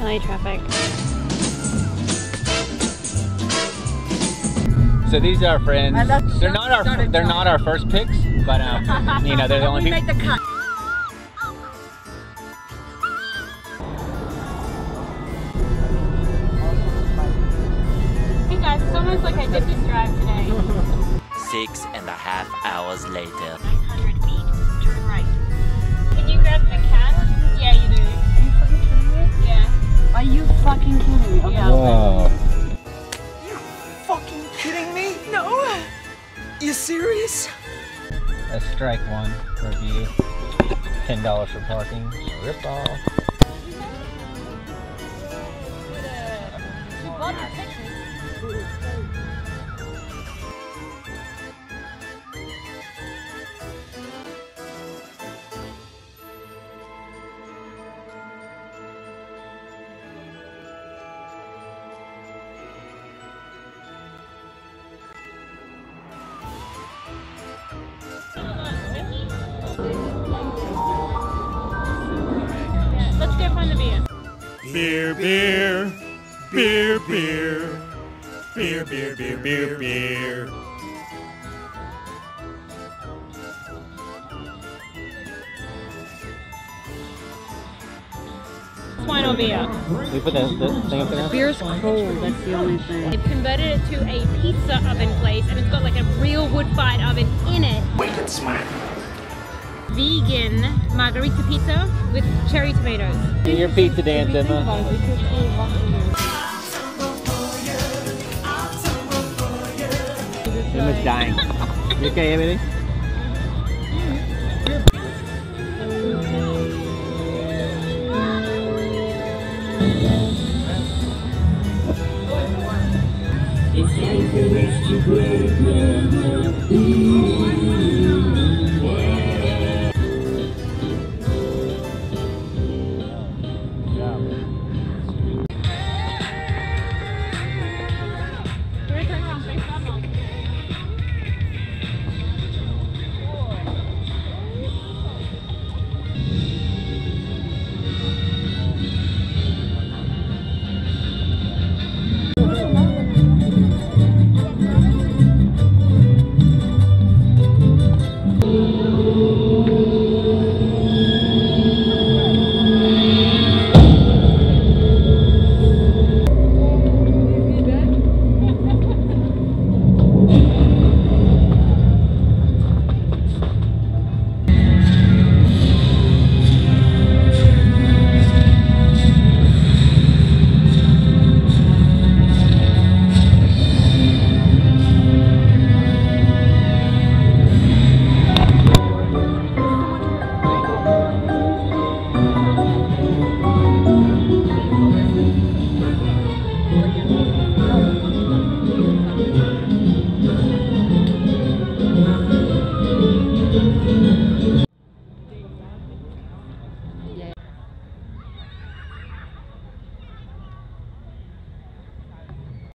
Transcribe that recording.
LA traffic. So these are our friends. They're not our they're not our first picks, but um, you know they're the only people. make the cut. Hey guys, it's almost like I did this drive today. Six and a half hours later. 900 feet, turn right. Can you grab the can? Kidding me? No. You serious? A strike one review. Ten dollars for parking. Rip off. Beer, beer, beer, beer, beer, beer, beer, beer, beer. Wine or beer? We put the, the thing up there. Beer's cold, that's the only thing. They've converted it to a pizza oven place and it's got like a real wood-fired oven in it. Wicked smart. Vegan margarita pizza with cherry tomatoes. Do your pizza dance, Emma. Emma's dying. You okay, Emily? It's time for us to break, break, break.